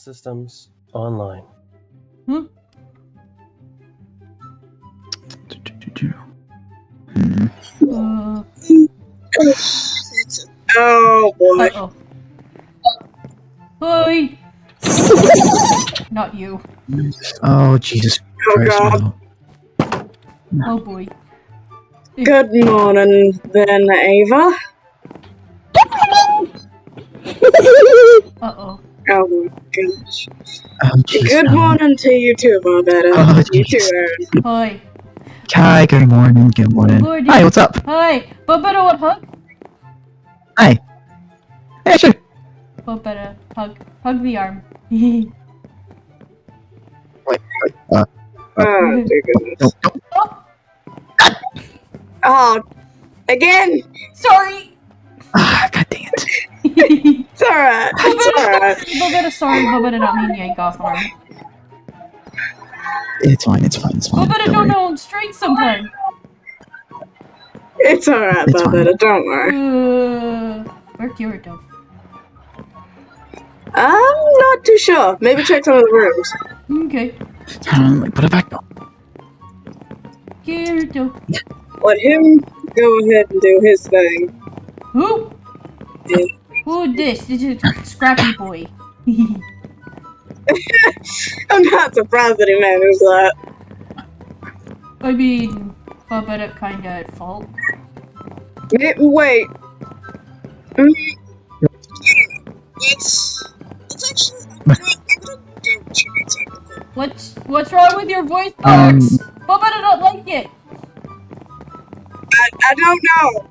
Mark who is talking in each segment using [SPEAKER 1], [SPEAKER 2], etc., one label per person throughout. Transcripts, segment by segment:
[SPEAKER 1] systems online.
[SPEAKER 2] Hmm? Uh,
[SPEAKER 3] Oh boy.
[SPEAKER 2] Hi. Not you.
[SPEAKER 4] Oh Jesus
[SPEAKER 3] Oh
[SPEAKER 4] Christ!
[SPEAKER 3] god.
[SPEAKER 4] no.
[SPEAKER 2] Oh boy.
[SPEAKER 3] Good morning then, Ava. Good morning.
[SPEAKER 2] Uh oh.
[SPEAKER 3] Oh my gosh.
[SPEAKER 4] Oh jeez.
[SPEAKER 3] Good
[SPEAKER 4] no.
[SPEAKER 3] morning to you too, Barbetta.
[SPEAKER 4] Oh,
[SPEAKER 3] you too. Aaron.
[SPEAKER 2] Hi.
[SPEAKER 4] Hi. Good morning. Good morning.
[SPEAKER 2] Morning.
[SPEAKER 4] Hi. What's up?
[SPEAKER 2] Hi. Bobetta, what hug?
[SPEAKER 4] Hi. Hey, sure.
[SPEAKER 2] Bobetta, hug. Hug the arm. oh,
[SPEAKER 4] Wait. Wait. Uh.
[SPEAKER 3] Oh, dear goodness.
[SPEAKER 4] No. No.
[SPEAKER 3] Oh, again?
[SPEAKER 2] sorry.
[SPEAKER 4] Ah. God dang it.
[SPEAKER 3] It's alright. It's alright.
[SPEAKER 2] Bobetta, sorry. Bobetta, not mean yank off arm.
[SPEAKER 4] It's fine. It's fine. It's fine.
[SPEAKER 2] Bobetta,
[SPEAKER 4] Don't
[SPEAKER 2] don't know I'm straight sometimes.
[SPEAKER 3] It's alright,
[SPEAKER 4] It's fine.
[SPEAKER 3] Barbetta. Don't worry.
[SPEAKER 2] Uh, where Kira though?
[SPEAKER 3] I'm not too sure. Maybe check some of the rooms.
[SPEAKER 2] Okay.
[SPEAKER 4] Um, like, put it back.
[SPEAKER 2] Kirito.
[SPEAKER 3] Let him go ahead and do his thing.
[SPEAKER 2] Who? Who this? This is Scrappy Boy.
[SPEAKER 3] I'm not surprised that he managed that.
[SPEAKER 2] I mean, Bobetta kinda at fault.
[SPEAKER 3] Ma- Wait. Mm, yeah, It's. It's actually. I'm gonna, I'm gonna go check it technical.
[SPEAKER 2] What's what's wrong with your voice
[SPEAKER 4] Um,
[SPEAKER 2] box? Bobetta don't like it.
[SPEAKER 3] I, I don't know.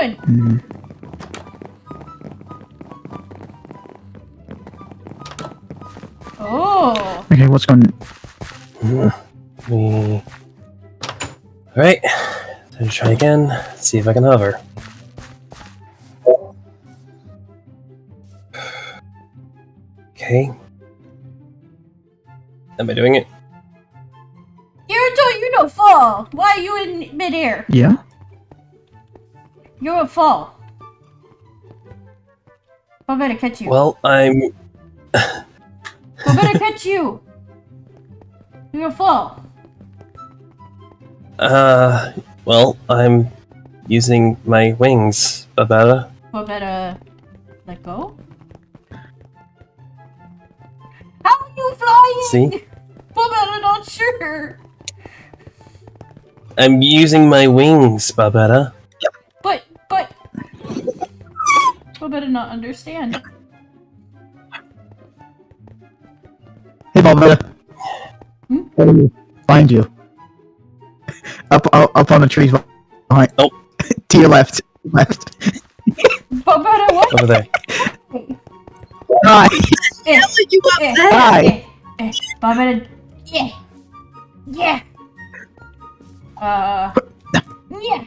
[SPEAKER 2] Where are you going?
[SPEAKER 4] Hmm.
[SPEAKER 2] Oh.
[SPEAKER 4] Okay. What's going?
[SPEAKER 1] We. Alright. Time to try again. See if I can hover. Okay. Am I doing it?
[SPEAKER 2] Kirito, you don't fall. Why are you in midair?
[SPEAKER 4] Yeah.
[SPEAKER 2] You don't fall. Bobetta catch you.
[SPEAKER 1] Well, I'm.
[SPEAKER 2] Bobetta catch you. You gonna fall.
[SPEAKER 1] Uh. Well, I'm using my wings, Babetta.
[SPEAKER 2] Bobetta, let go. How are you flying?
[SPEAKER 1] See?
[SPEAKER 2] Bobetta, not sure.
[SPEAKER 1] I'm using my wings, Babetta.
[SPEAKER 2] Bobetta not understand.
[SPEAKER 4] Hey, Bobetta.
[SPEAKER 2] Hmm?
[SPEAKER 4] Find you. Up, up, up on the trees behind.
[SPEAKER 1] Oh.
[SPEAKER 4] to your left. Left.
[SPEAKER 2] Bobetta, what?
[SPEAKER 1] Over there.
[SPEAKER 4] Hi.
[SPEAKER 2] Eh,
[SPEAKER 3] you up
[SPEAKER 2] eh,
[SPEAKER 3] there?
[SPEAKER 4] Hi.
[SPEAKER 2] Bobetta, yeah. Yeah. Uh. Yeah.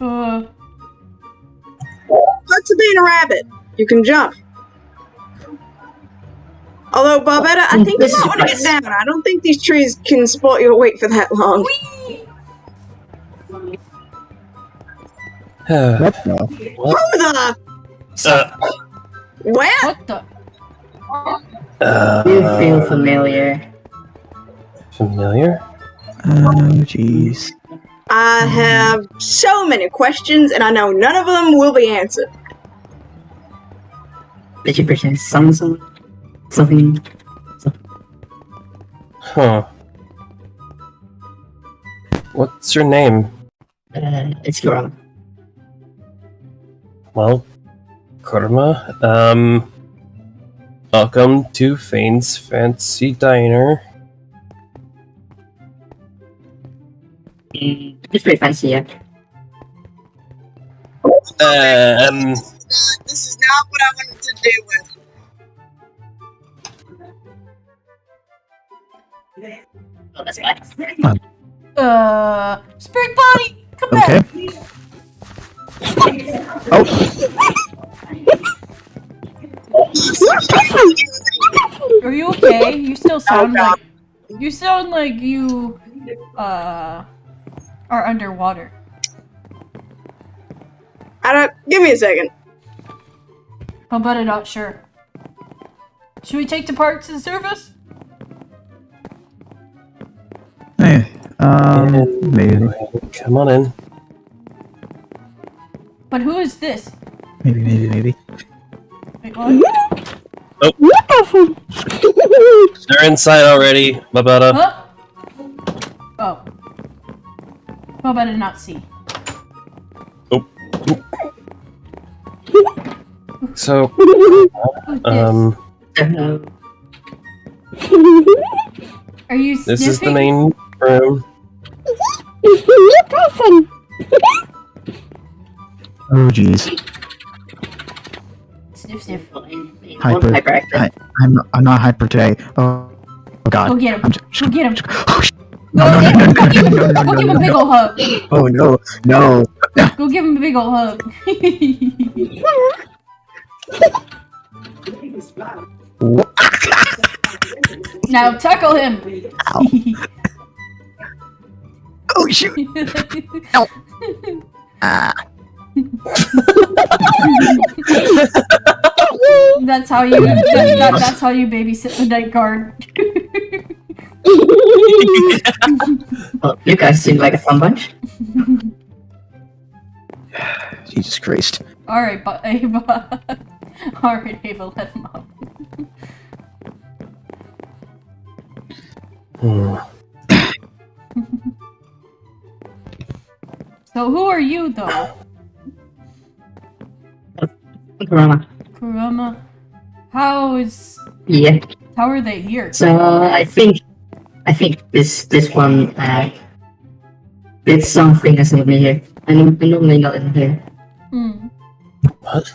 [SPEAKER 2] Uh.
[SPEAKER 3] What's being a rabbit? You can jump. Although, Barbetta, I think you
[SPEAKER 5] This
[SPEAKER 3] might
[SPEAKER 5] is
[SPEAKER 3] want to get down. I don't think these trees can support your weight for that long.
[SPEAKER 2] Whee!
[SPEAKER 4] What the?
[SPEAKER 1] what?
[SPEAKER 3] The?
[SPEAKER 1] Uh,
[SPEAKER 3] Where?
[SPEAKER 2] What the?
[SPEAKER 5] You feel
[SPEAKER 1] uh,
[SPEAKER 5] familiar.
[SPEAKER 1] familiar?
[SPEAKER 4] Oh, jeez.
[SPEAKER 3] I have so many questions, and I know none of them will be answered.
[SPEAKER 5] Did you pretend something? Something?
[SPEAKER 1] Huh. What's your name?
[SPEAKER 5] Uh, it's Goro.
[SPEAKER 1] Well, Kurama. Um, welcome to Fein's Fancy Diner.
[SPEAKER 5] Mm, it's pretty fancy, yeah.
[SPEAKER 1] Um,
[SPEAKER 3] This is not what I wanted to do with.
[SPEAKER 5] Oh, that's right.
[SPEAKER 2] Uh. Spirit body! Come
[SPEAKER 4] Okay.
[SPEAKER 2] back!
[SPEAKER 4] Oh.
[SPEAKER 2] Are you okay? You still sound
[SPEAKER 3] God.
[SPEAKER 2] like. You sound like you. Uh. Are underwater.
[SPEAKER 3] I don't. Give me a second.
[SPEAKER 2] How about it? Not sure. Should we take to parts and service?
[SPEAKER 4] Eh, um,
[SPEAKER 1] And-
[SPEAKER 4] maybe,
[SPEAKER 1] Come on in.
[SPEAKER 2] But who is this?
[SPEAKER 4] maybe, maybe, maybe.
[SPEAKER 2] Wait, what?
[SPEAKER 1] They're inside already. Babada.
[SPEAKER 2] Huh? Oh. How about it not see?
[SPEAKER 1] So,
[SPEAKER 2] Who's this?
[SPEAKER 1] um,
[SPEAKER 2] Are you sniffing?
[SPEAKER 1] this is the main room.
[SPEAKER 4] Oh, jeez.
[SPEAKER 2] Sniff, sniff.
[SPEAKER 4] Hyper.
[SPEAKER 5] hyperactive.
[SPEAKER 4] I, I'm, I'm not hyper today. Oh, oh God.
[SPEAKER 2] Go get him.
[SPEAKER 4] I'm just,
[SPEAKER 2] Go get him.
[SPEAKER 4] Oh,
[SPEAKER 2] Go,
[SPEAKER 4] no,
[SPEAKER 2] get
[SPEAKER 4] no,
[SPEAKER 2] him. Go give him, go give him a big ol' hug.
[SPEAKER 4] oh no, no.
[SPEAKER 2] Go give him a big ol' hug. Now tackle him.
[SPEAKER 4] Oh shoot. Ah.
[SPEAKER 2] that's how you. That, that, that's how you babysit the night guard.
[SPEAKER 5] Well, you guys seem like a fun bunch.
[SPEAKER 4] Jesus Christ.
[SPEAKER 2] All right, but Ava. All right, Ava, let him up. So who are you though,
[SPEAKER 5] Kurama.
[SPEAKER 2] Kurama? How is
[SPEAKER 5] Yeah.
[SPEAKER 2] how are they here?
[SPEAKER 5] So I think, I think this this one uh, did something as me here. I am I normally not in here.
[SPEAKER 2] Hmm.
[SPEAKER 1] What?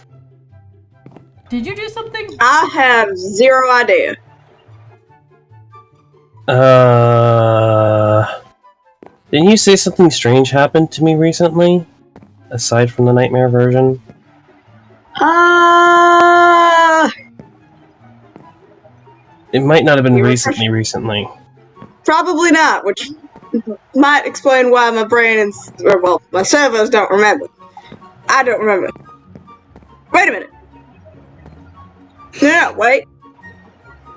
[SPEAKER 2] Did you do something?
[SPEAKER 3] I have zero idea.
[SPEAKER 1] Uh, didn't you say something strange happened to me recently? Aside from the nightmare version?
[SPEAKER 3] Uh,
[SPEAKER 1] It might not have been
[SPEAKER 3] You were
[SPEAKER 1] recently, recently.
[SPEAKER 3] Probably not, which might explain why my brain and or well, my servers don't remember. I don't remember. Wait a minute. No, no, wait.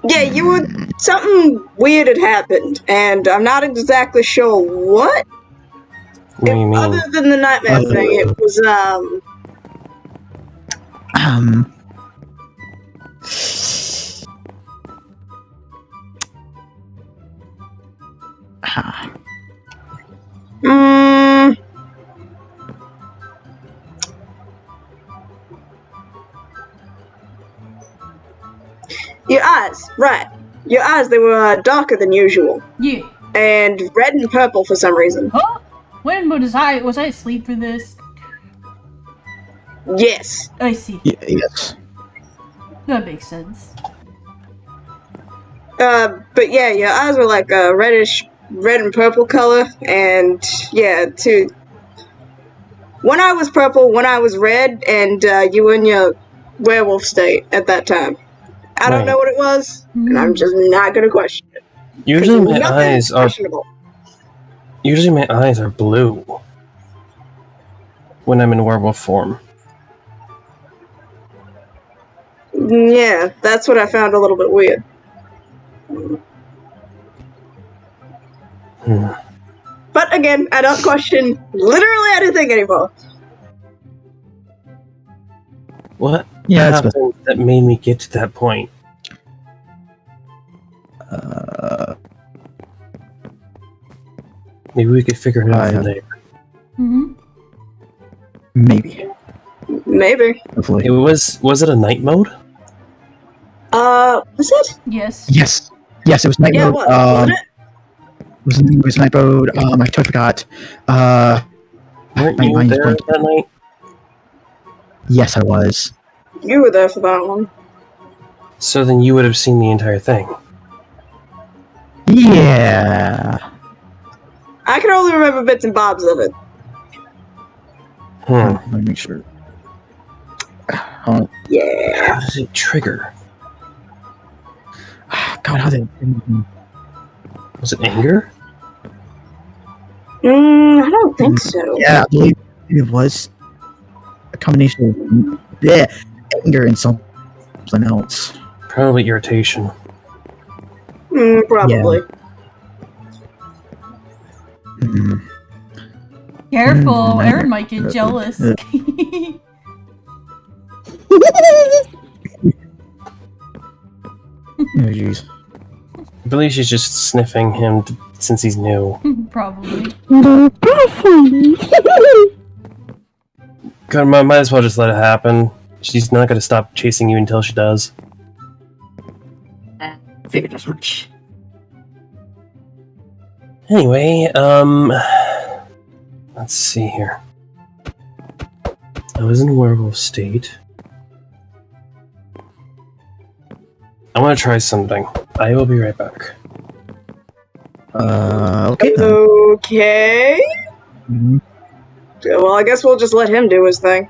[SPEAKER 3] Yeah, you were something weird had happened, and I'm not exactly sure what.
[SPEAKER 1] What do you mean?
[SPEAKER 3] Other than the nightmare
[SPEAKER 4] Uh,
[SPEAKER 3] thing, it was um.
[SPEAKER 4] Um. Ah,
[SPEAKER 3] Mm, your eyes, right. Your eyes, they were uh, darker than usual.
[SPEAKER 2] Yeah.
[SPEAKER 3] And red and purple for some reason.
[SPEAKER 2] Huh? When was I was I asleep for this?
[SPEAKER 3] Yes.
[SPEAKER 2] I see.
[SPEAKER 4] y- yes.
[SPEAKER 2] That makes sense.
[SPEAKER 3] Uh, but yeah, your eyes were like a reddish, red and purple color. And yeah, to. One eye was purple, one eye was red, and uh, you were in your werewolf state at that time. I don't know what it was, and I'm just not gonna question it.
[SPEAKER 1] Usually my eyes are
[SPEAKER 3] questionable.
[SPEAKER 1] usually my eyes are blue when I'm in werewolf form.
[SPEAKER 3] Yeah, that's what I found a little bit weird. But again, I don't question literally anything anymore.
[SPEAKER 1] What
[SPEAKER 4] Yeah, it's
[SPEAKER 1] happened that made me get to that point?
[SPEAKER 4] uh,
[SPEAKER 1] Maybe we could figure it out
[SPEAKER 4] I
[SPEAKER 1] from
[SPEAKER 4] have-
[SPEAKER 1] there.
[SPEAKER 2] hmm
[SPEAKER 4] maybe.
[SPEAKER 3] Maybe.
[SPEAKER 4] Hopefully.
[SPEAKER 1] It was was it a night mode?
[SPEAKER 3] Uh, was it?
[SPEAKER 2] Yes.
[SPEAKER 4] Yes. Yes, it was night
[SPEAKER 3] Yeah,
[SPEAKER 4] mode.
[SPEAKER 3] was.
[SPEAKER 4] Um,
[SPEAKER 3] wasn't it?
[SPEAKER 4] It was, it was night mode. Um, I totally forgot. Uh,
[SPEAKER 1] Weren't
[SPEAKER 4] my
[SPEAKER 1] you
[SPEAKER 4] mind's
[SPEAKER 1] there
[SPEAKER 4] blank.
[SPEAKER 1] that night?
[SPEAKER 4] yes, I was.
[SPEAKER 3] You were there for that one.
[SPEAKER 1] So then you would have seen the entire thing.
[SPEAKER 4] Yeah.
[SPEAKER 3] I can only remember bits and bobs of it.
[SPEAKER 1] Hmm.
[SPEAKER 4] Let me make sure. Oh,
[SPEAKER 3] Yeah.
[SPEAKER 1] How does it trigger?
[SPEAKER 4] God, how did
[SPEAKER 1] Was it anger?
[SPEAKER 3] Mm, I don't think so.
[SPEAKER 4] Yeah, I believe it was a combination of yeah, anger and something else.
[SPEAKER 1] Probably irritation.
[SPEAKER 3] Mm, probably.
[SPEAKER 4] Hmm.
[SPEAKER 2] Careful,
[SPEAKER 4] Mm,
[SPEAKER 2] Aaron might get
[SPEAKER 4] uh,
[SPEAKER 2] jealous.
[SPEAKER 4] uh. Oh, jeez.
[SPEAKER 1] I believe she's just sniffing him since he's new.
[SPEAKER 2] Probably.
[SPEAKER 1] God, might, might as well just let it happen. She's not gonna stop chasing you until she does.
[SPEAKER 5] Figured as much.
[SPEAKER 1] Anyway, um, let's see here. I was in werewolf state. I want to try something. I will be right back.
[SPEAKER 4] Uh, okay then.
[SPEAKER 3] Okay.
[SPEAKER 4] Mhm.
[SPEAKER 3] Well, I guess we'll just let him do his thing.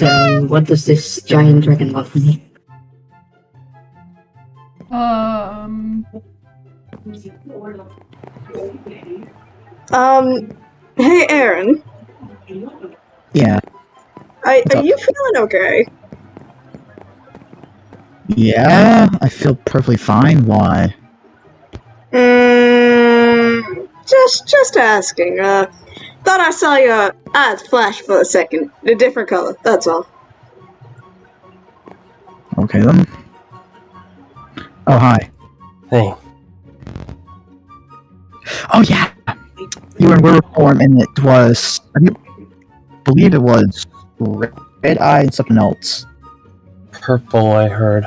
[SPEAKER 5] So, what does this giant dragon want from me?
[SPEAKER 2] Um.
[SPEAKER 3] Um, hey, Aaron.
[SPEAKER 4] Yeah.
[SPEAKER 3] I, are
[SPEAKER 4] up?
[SPEAKER 3] you feeling okay?
[SPEAKER 4] Yeah, I feel perfectly fine. Why?
[SPEAKER 3] Mm, just, just asking. Uh, thought I saw your eyes flash for a second. A different color. That's all.
[SPEAKER 4] Okay then. Oh hi.
[SPEAKER 1] Hey,
[SPEAKER 4] Oh yeah. You were in werewolf form, and it was. I do- believe it was red eye and something else.
[SPEAKER 1] purple, I heard.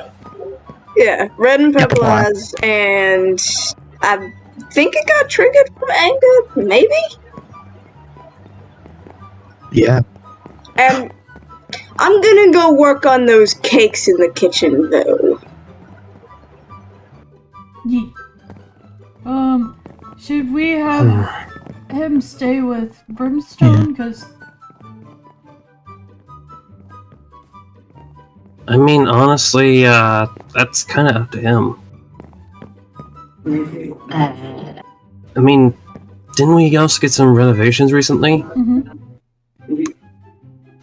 [SPEAKER 3] Yeah, red and purple
[SPEAKER 4] why?
[SPEAKER 3] eyes, and I think it got triggered from anger, maybe?
[SPEAKER 4] Yeah.
[SPEAKER 3] And I'm gonna go work on those cakes in the kitchen, though.
[SPEAKER 2] Ye- um. Should we have him stay with Brimstone? Because
[SPEAKER 1] I mean, honestly, uh, that's kind of up to him.
[SPEAKER 5] Uh,
[SPEAKER 1] I mean, didn't we also get some renovations recently?
[SPEAKER 2] hmm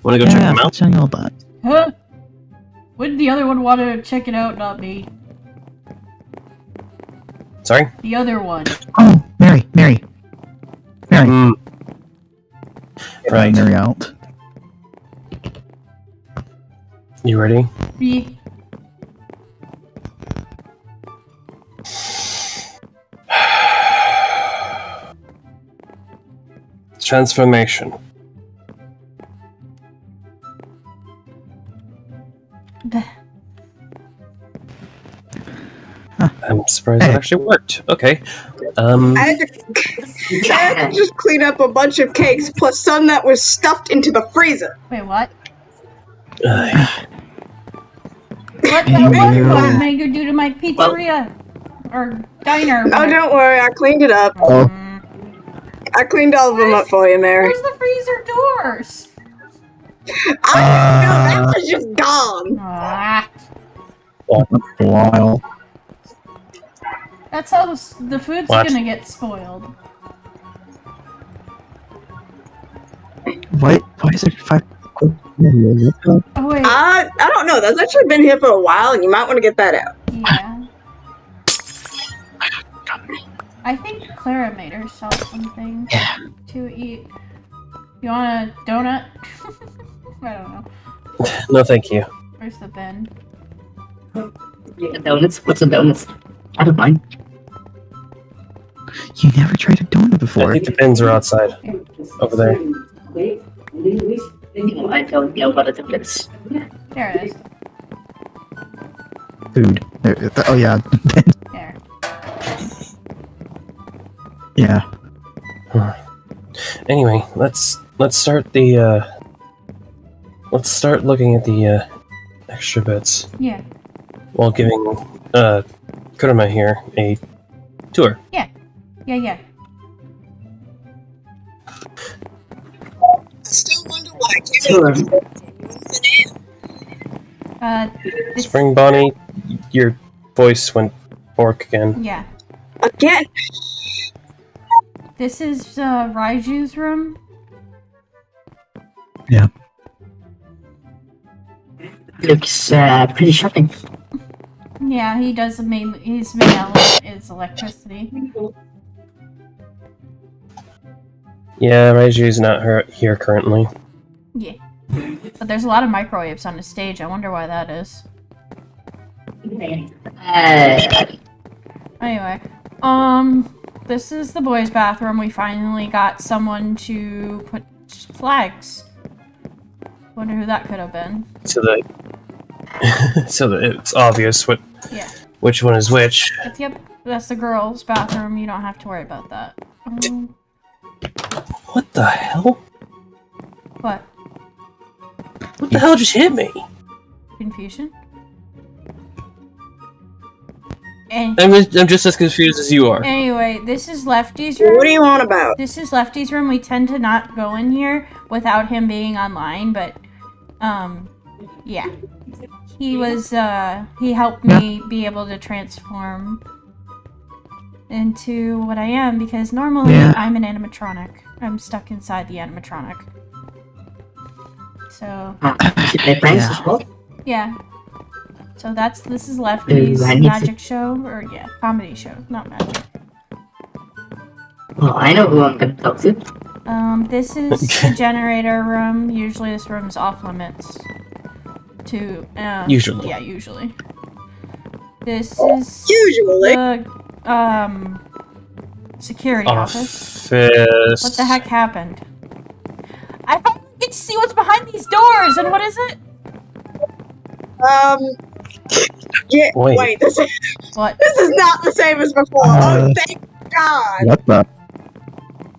[SPEAKER 1] Want to go check them out?
[SPEAKER 4] tell you all about. it.
[SPEAKER 2] Huh? Wouldn't the other one want to check it out, not me?
[SPEAKER 1] Sorry?
[SPEAKER 2] The other one.
[SPEAKER 4] Oh, Mary, Mary, Mary. Get
[SPEAKER 1] Right.
[SPEAKER 4] Mary out.
[SPEAKER 1] You ready?
[SPEAKER 2] Ye-
[SPEAKER 1] Transformation. I'm surprised it actually worked. Okay. Um,
[SPEAKER 3] I had, to, I had to just clean up a bunch of cakes, plus some that was stuffed into the freezer.
[SPEAKER 2] Wait, what?
[SPEAKER 1] uh,
[SPEAKER 2] What the
[SPEAKER 4] Mango.
[SPEAKER 2] what did Mango do to my pizzeria? or diner?
[SPEAKER 3] Oh, don't worry, I cleaned it up.
[SPEAKER 4] Oh.
[SPEAKER 3] I cleaned all of them up for you, Mary.
[SPEAKER 2] Where's the freezer doors?
[SPEAKER 3] I don't know, that was just gone.
[SPEAKER 2] Ah,
[SPEAKER 4] A while.
[SPEAKER 2] that's how the food's
[SPEAKER 1] What?
[SPEAKER 2] gonna get spoiled.
[SPEAKER 4] What? Why is there five?
[SPEAKER 2] Oh wait,
[SPEAKER 3] I, I don't know, that's actually been here for a while, and you might want to get that out.
[SPEAKER 2] yeah. I think Clara made herself something
[SPEAKER 4] Yeah.
[SPEAKER 2] to eat. You want a donut? I don't know.
[SPEAKER 1] no, thank you.
[SPEAKER 2] Where's the bin?
[SPEAKER 5] Yeah, donuts. What's a donuts? I don't mind.
[SPEAKER 4] You never tried a donut before.
[SPEAKER 1] I think the bins are outside. Over there.
[SPEAKER 5] No, I don't know what it is.
[SPEAKER 2] There it is.
[SPEAKER 4] Food. There, oh yeah.
[SPEAKER 2] There.
[SPEAKER 4] yeah.
[SPEAKER 1] Anyway, let's let's start the uh let's start looking at the uh extra bits
[SPEAKER 2] Yeah.
[SPEAKER 1] while giving uh Kurama here a tour.
[SPEAKER 2] Yeah, yeah.
[SPEAKER 3] Still
[SPEAKER 5] Sure.
[SPEAKER 2] Uh, this,
[SPEAKER 1] Spring Bonnie, your voice went fork again.
[SPEAKER 2] yeah.
[SPEAKER 3] Again,
[SPEAKER 2] This is uh, Raiju's room. Yeah.
[SPEAKER 5] Looks uh, pretty shocking.
[SPEAKER 2] Yeah, he does the main. His main element is electricity.
[SPEAKER 1] Yeah, Raiju's not her- here currently.
[SPEAKER 2] Yeah, but there's a lot of microwaves on the stage. I wonder why that is.
[SPEAKER 5] Uh,
[SPEAKER 2] Anyway, um, this is the boys' bathroom. We finally got someone to put flags. Wonder who that could have been.
[SPEAKER 1] So that so that it's obvious what
[SPEAKER 2] Yeah.
[SPEAKER 1] which one is which.
[SPEAKER 2] Yep, yep, that's the girls' bathroom. You don't have to worry about that. Um,
[SPEAKER 1] What the hell?
[SPEAKER 2] what?
[SPEAKER 1] What the hell just hit me?
[SPEAKER 2] Confusion? And
[SPEAKER 1] I'm just, I'm just as confused as you are.
[SPEAKER 2] anyway, this is Lefty's room.
[SPEAKER 3] What do you want about?
[SPEAKER 2] This is Lefty's room. We tend to not go in here without him being online, but um yeah. He was uh he helped me be able to transform into what I am because normally
[SPEAKER 4] Yeah.
[SPEAKER 2] I'm an animatronic. I'm stuck inside the animatronic. So
[SPEAKER 5] should I pranks
[SPEAKER 4] Yeah.
[SPEAKER 5] as well?
[SPEAKER 2] yeah. So that's this is Lefty's
[SPEAKER 5] I need to-
[SPEAKER 2] magic show or yeah, comedy show, not magic.
[SPEAKER 5] Well, I know who I'm gonna talk to.
[SPEAKER 2] Um, this is the generator room. Usually this room is off limits. To, uh,
[SPEAKER 1] Usually.
[SPEAKER 2] Yeah, usually. This is
[SPEAKER 3] Usually.
[SPEAKER 2] the, um, security office.
[SPEAKER 1] Office.
[SPEAKER 2] What the heck happened? I don't see what's behind these doors, and what is it?
[SPEAKER 3] Um. Yeah.
[SPEAKER 1] Wait.
[SPEAKER 3] Wait. this is
[SPEAKER 2] What?
[SPEAKER 3] this is not the same as before.
[SPEAKER 4] Uh,
[SPEAKER 3] oh, thank God.
[SPEAKER 4] What the?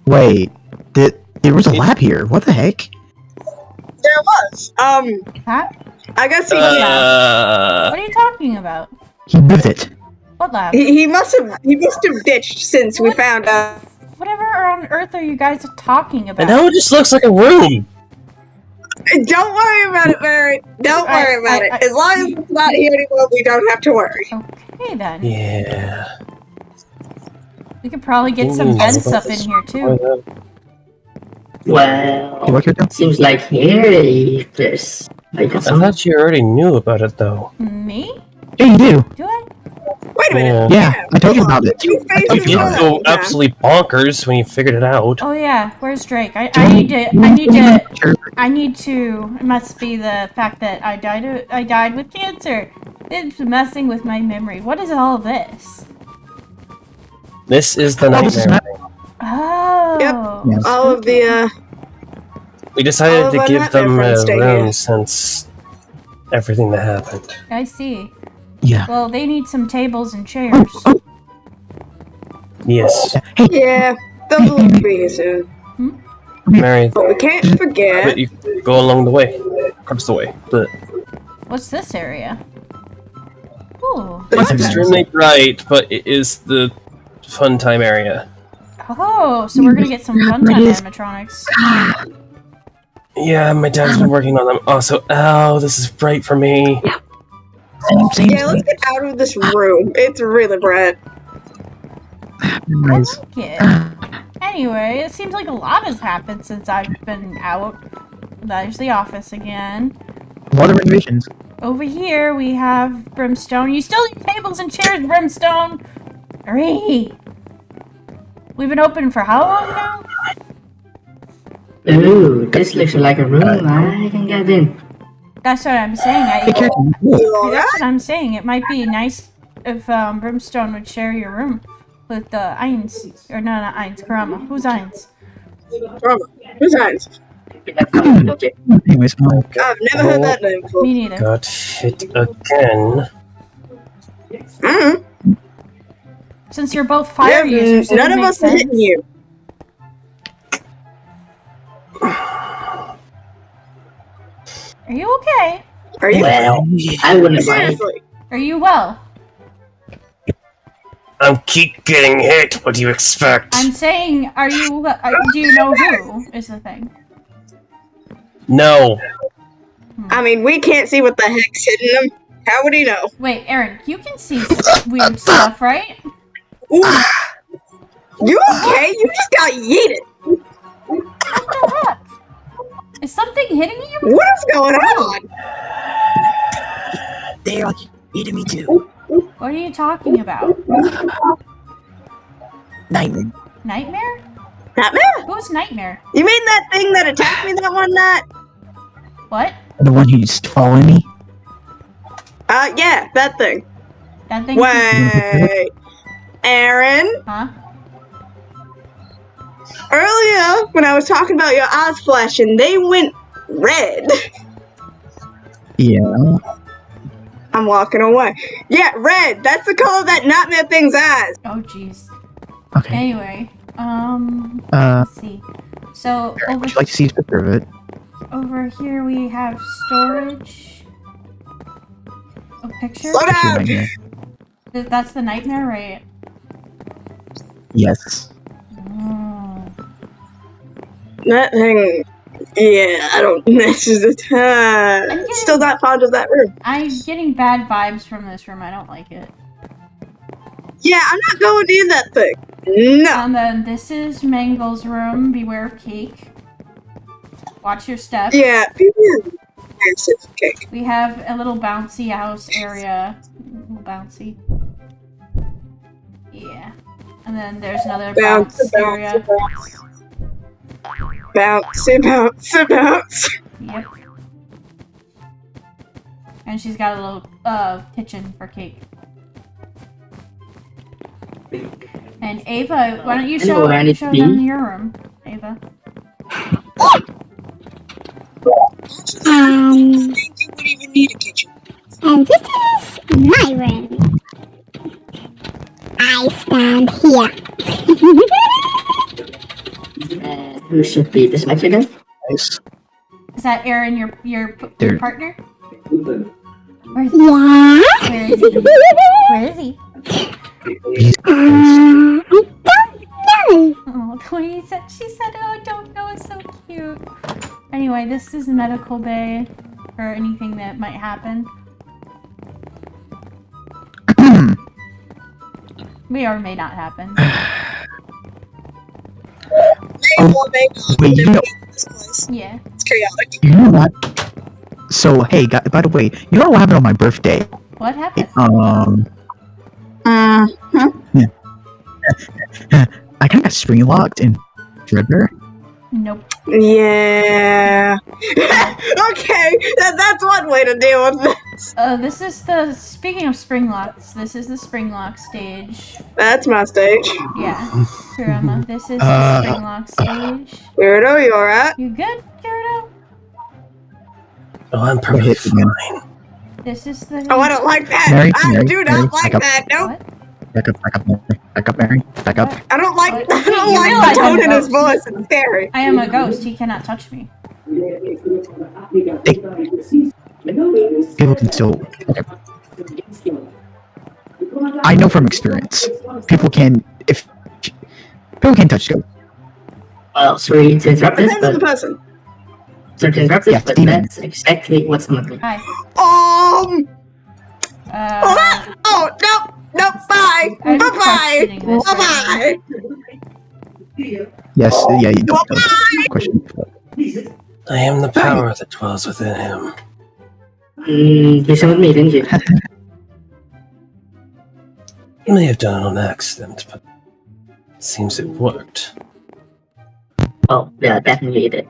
[SPEAKER 4] Wait, did, there was a lab here. What the heck?
[SPEAKER 3] There was. Um.
[SPEAKER 2] That?
[SPEAKER 3] I guess he,
[SPEAKER 1] Uh,
[SPEAKER 2] What are you talking about?
[SPEAKER 4] He moved it.
[SPEAKER 2] What lab?
[SPEAKER 3] he he must have he must have ditched since we found out.
[SPEAKER 2] Whatever on earth are you guys talking about?
[SPEAKER 1] and now it just looks like a room.
[SPEAKER 3] Don't worry about it, Barry. Don't
[SPEAKER 2] I-
[SPEAKER 3] worry about
[SPEAKER 2] I-
[SPEAKER 3] it.
[SPEAKER 2] I-
[SPEAKER 3] As long as it's not here anymore, we don't have to worry.
[SPEAKER 2] Okay then.
[SPEAKER 1] Yeah.
[SPEAKER 2] We could probably get some
[SPEAKER 1] Ooh.
[SPEAKER 2] vents up in here too.
[SPEAKER 4] You
[SPEAKER 5] Well,
[SPEAKER 4] work here now?
[SPEAKER 5] seems like here there's like
[SPEAKER 1] I
[SPEAKER 5] some.
[SPEAKER 1] thought you already knew about it though.
[SPEAKER 2] Me?
[SPEAKER 4] Yeah, you do.
[SPEAKER 2] Do I?
[SPEAKER 3] Wait a minute.
[SPEAKER 1] Yeah.
[SPEAKER 4] Yeah, I told you about it.
[SPEAKER 3] Two
[SPEAKER 1] You
[SPEAKER 3] faces
[SPEAKER 1] did go
[SPEAKER 3] that.
[SPEAKER 1] absolutely bonkers when you figured it out.
[SPEAKER 2] Oh yeah, where's Drake? I, I need to I need to I need to it must be the fact that I died I died with cancer. It's messing with my memory. What is all this?
[SPEAKER 1] This is the
[SPEAKER 4] Oh,
[SPEAKER 1] nightmare.
[SPEAKER 2] Oh.
[SPEAKER 4] Yes.
[SPEAKER 3] All of the uh,
[SPEAKER 1] We decided to give them a
[SPEAKER 3] stay
[SPEAKER 1] room
[SPEAKER 3] here.
[SPEAKER 1] since everything that happened.
[SPEAKER 2] I see.
[SPEAKER 4] Yeah.
[SPEAKER 2] Well, they need some tables and chairs.
[SPEAKER 1] Yes.
[SPEAKER 3] Yeah, those will be here soon. Hmm?
[SPEAKER 1] Mary,
[SPEAKER 3] But we can't forget.
[SPEAKER 1] but you go along the way. Across the way. But
[SPEAKER 2] What's this area? Ooh.
[SPEAKER 4] It's
[SPEAKER 1] extremely bright, but it is the fun time area.
[SPEAKER 2] Oh, so we're gonna get some fun time animatronics.
[SPEAKER 1] Yeah, my dad's been working on them. Oh, also, oh, this is bright for me.
[SPEAKER 4] Same, same.
[SPEAKER 3] yeah, let's get out of this room. It's really bright.
[SPEAKER 2] I like it. Anyway, it seems like a lot has happened since I've been out. There's the office again.
[SPEAKER 4] What are renovations?
[SPEAKER 2] Over here we have Brimstone. You still need tables and chairs, Brimstone! Hurry! We've been open for how long now?
[SPEAKER 5] Ooh, this looks like a room I can get in.
[SPEAKER 2] That's what I'm saying. I,
[SPEAKER 4] Hey, Kirsten.
[SPEAKER 3] You
[SPEAKER 2] that's what I'm saying. It might be nice if um, Brimstone would share your room with uh, Eins. Or no, not Eins, Kurama. Who's Eins?
[SPEAKER 3] Drama. Who's that?
[SPEAKER 5] Okay.
[SPEAKER 4] Anyways, um,
[SPEAKER 3] I've never heard that name before.
[SPEAKER 2] Me neither.
[SPEAKER 1] Got hit again.
[SPEAKER 3] Mm-hmm.
[SPEAKER 2] Since you're both fire
[SPEAKER 3] Yeah,
[SPEAKER 2] users,
[SPEAKER 3] none of
[SPEAKER 2] make
[SPEAKER 3] us are
[SPEAKER 2] sense.
[SPEAKER 3] hitting you.
[SPEAKER 2] Are you okay?
[SPEAKER 3] Are you?
[SPEAKER 5] Well, I wouldn't mind.
[SPEAKER 3] Seriously.
[SPEAKER 2] Are you well?
[SPEAKER 1] I keep getting hit. What do you expect?
[SPEAKER 2] I'm saying, are you? Uh, do you know who is the thing?
[SPEAKER 1] No.
[SPEAKER 3] I mean, we can't see what the heck's hitting them. How would he know?
[SPEAKER 2] Wait, Aaron, you can see weird stuff, right?
[SPEAKER 3] Ooh. You okay? You just got yeeted.
[SPEAKER 2] What the heck? Is something hitting you?
[SPEAKER 3] What is going on?
[SPEAKER 4] They're like eating me too.
[SPEAKER 2] What are you talking about?
[SPEAKER 4] Nightmare.
[SPEAKER 2] Nightmare?
[SPEAKER 3] Nightmare?
[SPEAKER 2] Who's Nightmare?
[SPEAKER 3] You mean that thing that attacked me that one night?
[SPEAKER 2] What?
[SPEAKER 4] The one who who's following me.
[SPEAKER 3] Uh, yeah, that thing.
[SPEAKER 2] That thing?
[SPEAKER 3] Wait. Aaron,
[SPEAKER 2] Huh?
[SPEAKER 3] Earlier when I was talking about your eyes flashing, they went red.
[SPEAKER 4] Yeah.
[SPEAKER 3] I'm walking away. Yeah, red. That's the color that nightmare thing's eyes.
[SPEAKER 2] Oh, jeez.
[SPEAKER 4] Okay.
[SPEAKER 2] Anyway, um,
[SPEAKER 4] Uh,
[SPEAKER 2] let's see. So over
[SPEAKER 4] would you like to see a picture of it?
[SPEAKER 2] over here we have storage. A picture.
[SPEAKER 3] Slow
[SPEAKER 4] Picture
[SPEAKER 3] down.
[SPEAKER 4] right
[SPEAKER 2] That's the nightmare, right?
[SPEAKER 4] Yes.
[SPEAKER 3] That thing. Yeah, I don't. This is the time.
[SPEAKER 2] I'm getting-
[SPEAKER 3] Still not fond of that room.
[SPEAKER 2] I'm getting bad vibes from this room. I don't like it.
[SPEAKER 3] Yeah, I'm not going near that thing. No.
[SPEAKER 2] And then this is Mangle's room. Beware of cake. Watch your step.
[SPEAKER 3] Yeah.
[SPEAKER 2] We have a little bouncy house area. A little bouncy. Yeah. And then there's another bounce,
[SPEAKER 3] Bounce, bounce,
[SPEAKER 2] area.
[SPEAKER 3] Bounce. Bouncy, bouncy, bounce.
[SPEAKER 2] Yep. And she's got a little uh kitchen for cake. And Ava, why don't you show,
[SPEAKER 5] Hello, Annie
[SPEAKER 2] show
[SPEAKER 5] B.
[SPEAKER 2] them your room, Ava?
[SPEAKER 6] Um,
[SPEAKER 3] You would even need a kitchen.
[SPEAKER 6] and this is my room. I stand here.
[SPEAKER 5] Uh, who should be this match again?
[SPEAKER 4] Nice.
[SPEAKER 2] Is that Aaron, your your, your partner? Where's,
[SPEAKER 6] Yeah?
[SPEAKER 2] where is he? Where is he?
[SPEAKER 6] Uh, I don't know.
[SPEAKER 2] Oh, Tori said she said, "Oh, I don't know." It's so cute. Anyway, this is medical bay for anything that might happen. May or may not happen.
[SPEAKER 3] Maybe one, maybe not.
[SPEAKER 4] Wait, you
[SPEAKER 3] Never
[SPEAKER 4] know-
[SPEAKER 3] been to this place.
[SPEAKER 2] Yeah.
[SPEAKER 3] It's chaotic.
[SPEAKER 4] You know what? So hey, guy, by the way, you know what happened on my birthday?
[SPEAKER 2] What happened?
[SPEAKER 4] Um,
[SPEAKER 3] Uh, huh. Yeah.
[SPEAKER 4] I kind of got spring locked in Threadbare.
[SPEAKER 2] Nope.
[SPEAKER 3] yeah. okay, that, that's one way to deal with this.
[SPEAKER 2] Uh, this is the. Speaking of spring locks, this is the spring lock stage.
[SPEAKER 3] That's my stage.
[SPEAKER 2] Yeah. Kurama, this is
[SPEAKER 4] Uh,
[SPEAKER 2] the spring lock stage.
[SPEAKER 3] Weirdo, you alright?
[SPEAKER 2] You good, Gyarados?
[SPEAKER 1] Oh, I'm perfectly fine.
[SPEAKER 2] This is the.
[SPEAKER 3] Oh, I don't like that.
[SPEAKER 4] Mary,
[SPEAKER 3] I
[SPEAKER 4] Mary,
[SPEAKER 3] do
[SPEAKER 4] Mary,
[SPEAKER 3] not like that. Nope.
[SPEAKER 2] What?
[SPEAKER 4] Back up, back up, Mary. Back up, Mary. Back up.
[SPEAKER 3] I don't like.
[SPEAKER 2] Oh,
[SPEAKER 3] I don't
[SPEAKER 2] you
[SPEAKER 3] like
[SPEAKER 2] realize
[SPEAKER 3] the
[SPEAKER 2] I'm
[SPEAKER 3] tone in his voice. It's scary.
[SPEAKER 2] I am a ghost. He cannot touch me.
[SPEAKER 4] People can still. Okay. I know from experience. People can if people can touch you.
[SPEAKER 5] Well, sorry to interrupt this,
[SPEAKER 3] Depends on the
[SPEAKER 5] but
[SPEAKER 3] person.
[SPEAKER 5] sorry to interrupt this,
[SPEAKER 4] Yeah,
[SPEAKER 5] but
[SPEAKER 4] Steven.
[SPEAKER 5] that's exactly what's happening.
[SPEAKER 2] Hi.
[SPEAKER 3] Um.
[SPEAKER 2] Uh,
[SPEAKER 3] Oh, oh no, no, bye, bye, bye, bye, bye.
[SPEAKER 4] Yes, yeah, you don't. don't question.
[SPEAKER 1] I am the power that dwells within him.
[SPEAKER 5] Mm, you saw with me, didn't you?
[SPEAKER 1] You may have done it on accident, but it seems it worked.
[SPEAKER 5] Oh, yeah, definitely it did.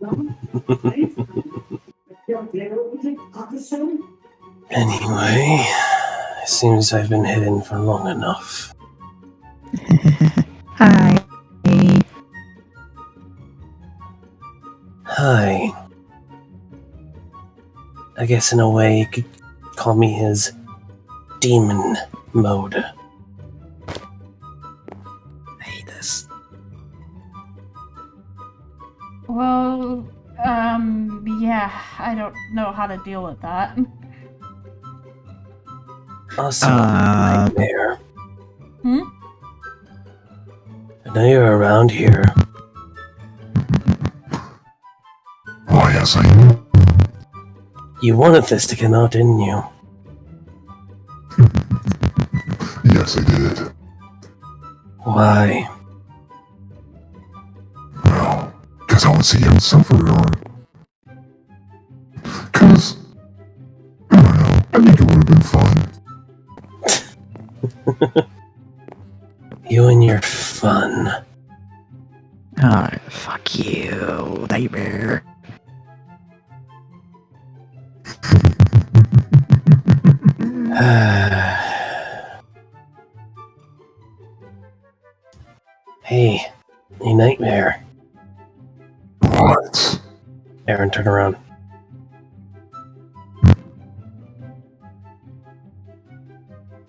[SPEAKER 1] Anyway, it seems I've been hidden for long enough.
[SPEAKER 4] Hi.
[SPEAKER 1] Hi. I guess in a way you could call me his demon mode. I hate this.
[SPEAKER 2] well, um, yeah, I don't know how to deal with that.
[SPEAKER 1] Also,
[SPEAKER 4] Uh,
[SPEAKER 1] nightmare.
[SPEAKER 2] Hmm?
[SPEAKER 1] I know you're around here.
[SPEAKER 7] Oh, yes, I know.
[SPEAKER 1] You wanted this to come out, didn't you?
[SPEAKER 7] Yes, I did.
[SPEAKER 1] Why?
[SPEAKER 7] Well, see you haven't suffered on.
[SPEAKER 1] Aaron, turn around.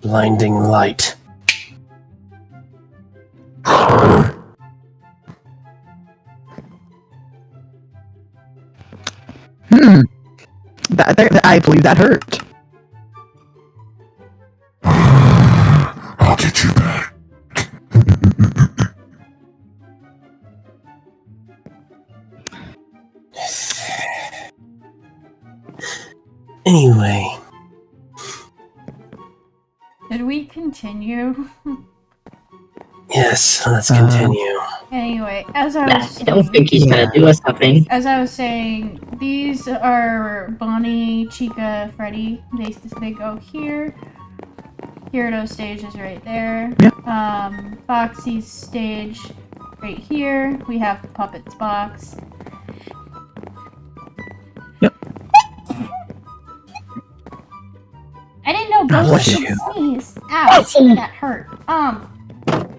[SPEAKER 1] Blinding light.
[SPEAKER 4] Hmm. That, that, I believe that hurt.
[SPEAKER 1] Yes, let's
[SPEAKER 4] Uh,
[SPEAKER 1] continue.
[SPEAKER 2] anyway, as I
[SPEAKER 5] Nah,
[SPEAKER 2] was
[SPEAKER 5] I don't think he's gonna do us something.
[SPEAKER 2] as I was saying, these are Bonnie, Chica, Freddy. They they go here. Gyarados stage is right there.
[SPEAKER 4] Yeah.
[SPEAKER 2] Um, Foxy's stage right here. We have the puppets box.
[SPEAKER 4] Yep.
[SPEAKER 2] I didn't know both
[SPEAKER 1] bless
[SPEAKER 2] could
[SPEAKER 1] you.
[SPEAKER 2] sneeze. Ow, that hurt. Um,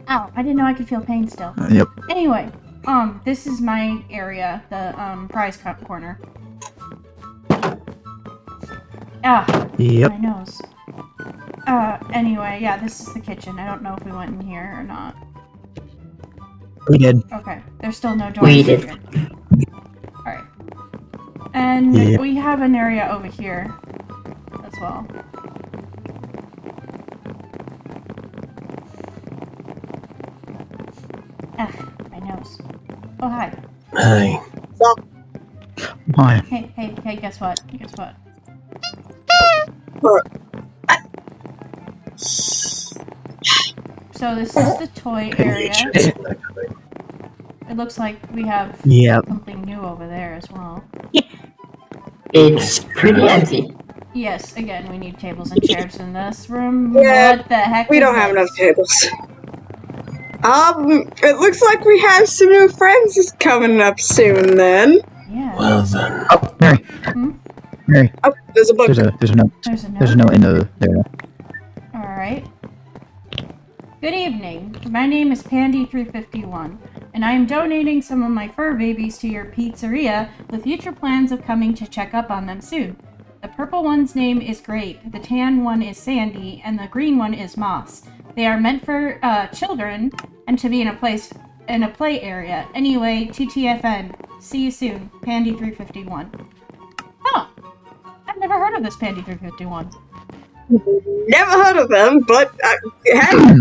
[SPEAKER 2] ow, I didn't know I could feel pain still.
[SPEAKER 4] Uh, yep.
[SPEAKER 2] Anyway, um, this is my area, the um prize cup corner. Ah,
[SPEAKER 4] Yep.
[SPEAKER 2] my nose. Uh, anyway, yeah, this is the kitchen. I don't know if we went in here or not.
[SPEAKER 4] We did.
[SPEAKER 2] Okay, there's still no door.
[SPEAKER 5] We did.
[SPEAKER 2] Alright. And
[SPEAKER 4] Yeah.
[SPEAKER 2] we have an area over here as well. Ah, my nose. Oh, hi.
[SPEAKER 1] Hi.
[SPEAKER 4] Why?
[SPEAKER 2] Hey, hey, hey, guess what? Guess what? So this is the toy area. It looks like we have
[SPEAKER 4] Yep.
[SPEAKER 2] something new over there as well.
[SPEAKER 5] It's pretty empty.
[SPEAKER 2] Yes, again, we need tables and chairs in this room.
[SPEAKER 3] Yeah,
[SPEAKER 2] what the heck?
[SPEAKER 3] We don't have enough tables. Um, it looks like we have some new friends coming up soon then.
[SPEAKER 2] Yeah,
[SPEAKER 1] Well then,
[SPEAKER 4] Oh, Mary.
[SPEAKER 2] Hmm?
[SPEAKER 4] Mary,
[SPEAKER 3] Oh, there's a book.
[SPEAKER 4] there's a there's a note.
[SPEAKER 2] there's a note.
[SPEAKER 4] There's a note in the there.
[SPEAKER 2] Alright. Good evening. My name is Pandy351, and I am donating some of my fur babies to your pizzeria with future plans of coming to check up on them soon. The purple one's name is Grape, the tan one is Sandy, and the green one is Moss. They are meant for uh, children and to be in a place in a play area. Anyway, TTFN. See you soon, Pandy351. Huh. I've never heard of this Pandy351.
[SPEAKER 3] Never heard of them, but uh, hey,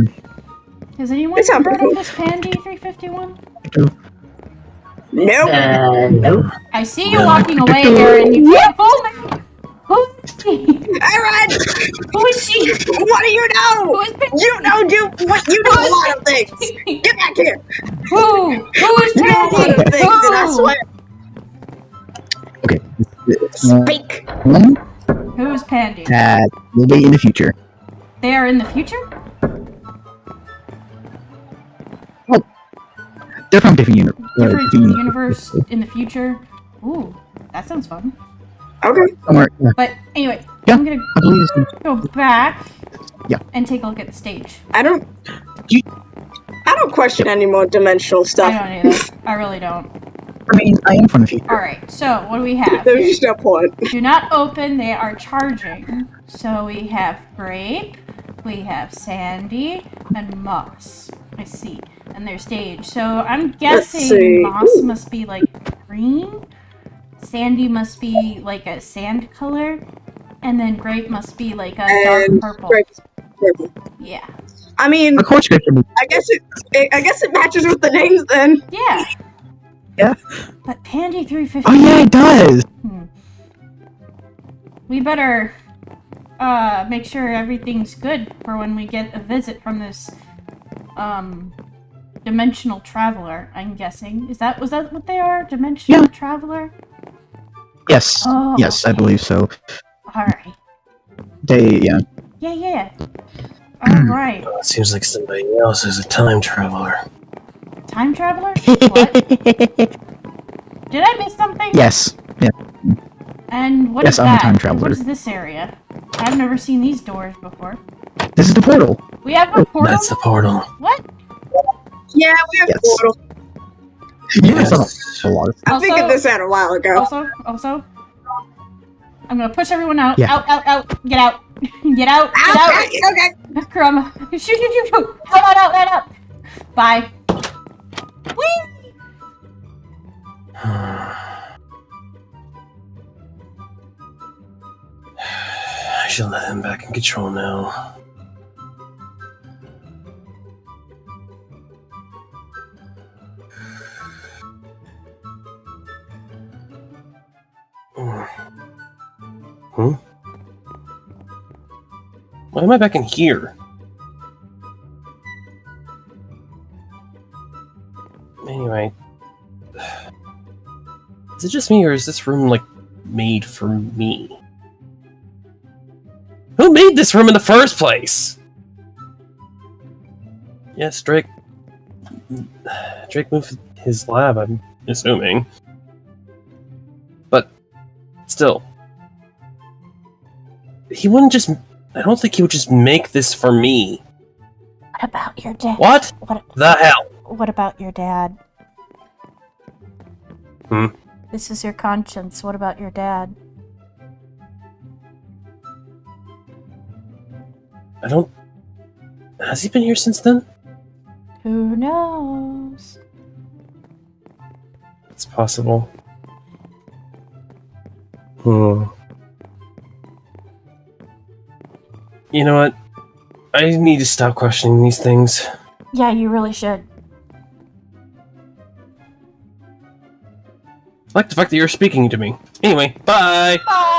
[SPEAKER 2] Has anyone
[SPEAKER 3] They sound
[SPEAKER 2] heard
[SPEAKER 3] pretty
[SPEAKER 2] of this Pandy 351?
[SPEAKER 3] nope.
[SPEAKER 5] Uh, nope.
[SPEAKER 2] I see you walking away, Aaron. You can't fool me. Who is she?
[SPEAKER 3] Aaron,
[SPEAKER 2] Who is she?
[SPEAKER 3] what do you know?
[SPEAKER 2] is Pandy?
[SPEAKER 3] You know, you what? You know a lot of things. Get back here.
[SPEAKER 2] Who? Who is
[SPEAKER 3] You know a lot
[SPEAKER 2] Pandy?
[SPEAKER 3] of things, and I
[SPEAKER 2] Who?
[SPEAKER 3] swear,
[SPEAKER 4] Okay. It's, uh,
[SPEAKER 3] speak.
[SPEAKER 4] one
[SPEAKER 2] Who is Pandy?
[SPEAKER 4] that will be in the future.
[SPEAKER 2] They are in the future?
[SPEAKER 4] They're from different universe.
[SPEAKER 2] Different universe in the future? Ooh, that sounds fun.
[SPEAKER 3] Okay.
[SPEAKER 4] Somewhere. Yeah,
[SPEAKER 2] But anyway,
[SPEAKER 4] Yeah.
[SPEAKER 2] I'm gonna
[SPEAKER 4] I believe it's
[SPEAKER 2] go back
[SPEAKER 4] Yeah.
[SPEAKER 2] and take a look at the stage.
[SPEAKER 3] I don't.
[SPEAKER 4] You-
[SPEAKER 3] I don't question any more dimensional stuff.
[SPEAKER 2] I don't either. I really don't.
[SPEAKER 4] I mean, I am from the future.
[SPEAKER 2] Alright, so what do we have?
[SPEAKER 3] There's just no point.
[SPEAKER 2] Do not open, they are charging. So we have Grape, we have Sandy, and Moss. I see. And their stage. So I'm guessing Moss must be like green, Sandy must be like a sand color, and then Grape must be like a dark
[SPEAKER 3] And
[SPEAKER 2] purple.
[SPEAKER 3] Grape- purple.
[SPEAKER 2] Yeah.
[SPEAKER 3] I mean,
[SPEAKER 4] Of course, it.
[SPEAKER 3] I guess it, it. I guess it matches with the names then.
[SPEAKER 2] Yeah.
[SPEAKER 4] Yeah.
[SPEAKER 2] But Pandy 350.
[SPEAKER 4] Oh yeah, it does.
[SPEAKER 2] Hmm. We better uh make sure everything's good for when we get a visit from this um dimensional traveler. I'm guessing. Is that was that what they are? Dimensional
[SPEAKER 4] Yeah.
[SPEAKER 2] traveler.
[SPEAKER 4] Yes.
[SPEAKER 2] Oh,
[SPEAKER 4] Yes, I believe so.
[SPEAKER 2] All right.
[SPEAKER 4] They, yeah.
[SPEAKER 2] Yeah, yeah. All right.
[SPEAKER 1] Oh, it seems like somebody else is a time traveler.
[SPEAKER 2] Time traveler. What? Did I miss something?
[SPEAKER 4] Yes. Yeah.
[SPEAKER 2] And what
[SPEAKER 4] Yes,
[SPEAKER 2] is
[SPEAKER 4] I'm a time traveler.
[SPEAKER 2] What is this area? I've never seen these doors before.
[SPEAKER 4] This is the portal.
[SPEAKER 2] We have a portal.
[SPEAKER 1] That's the portal.
[SPEAKER 2] What?
[SPEAKER 3] Yeah, we have
[SPEAKER 4] Yes.
[SPEAKER 3] portal.
[SPEAKER 4] You guys
[SPEAKER 1] Yes.
[SPEAKER 4] saw a lot of
[SPEAKER 3] I
[SPEAKER 2] Also-
[SPEAKER 3] figured this out a while ago.
[SPEAKER 2] Also, also, I'm gonna push everyone out.
[SPEAKER 4] Yeah.
[SPEAKER 2] Out, out, out. Get out. Get out. Get
[SPEAKER 3] Okay, okay.
[SPEAKER 2] out. Crumb. Shoot, shoot, shoot, shoot. Out, out, out, out, out. Bye. Whee!
[SPEAKER 1] I should let him back in control now. Am I back in here? Anyway. Is it just me or is this room like made for me? Who made this room in the first place? Yes, Drake. Drake moved his lab, I'm assuming. But still. He wouldn't just. I don't think he would just make this for me.
[SPEAKER 2] What about your dad?
[SPEAKER 1] What
[SPEAKER 2] What?
[SPEAKER 1] the hell?
[SPEAKER 2] What about your dad?
[SPEAKER 1] Hmm?
[SPEAKER 2] This is your conscience. What about your dad?
[SPEAKER 1] I don't. Has he been here since then?
[SPEAKER 2] Who knows?
[SPEAKER 1] It's possible. Hmm. You know what? I need to stop questioning these things.
[SPEAKER 2] Yeah, you really should.
[SPEAKER 1] I like the fact that you're speaking to me. Anyway, bye!
[SPEAKER 2] Bye.